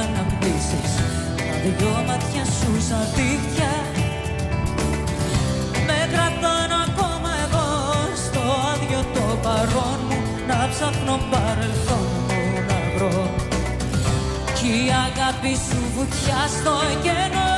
αναπτύσσεις. Τα δυο μάτια σου σαν δίχτυα. Με κρατάνε ακόμα εγώ στο άδειο το παρόν μου. Να ψάχνω παρελθόν μου να βρω. Κι η αγάπη σου βουτιά στο κενό.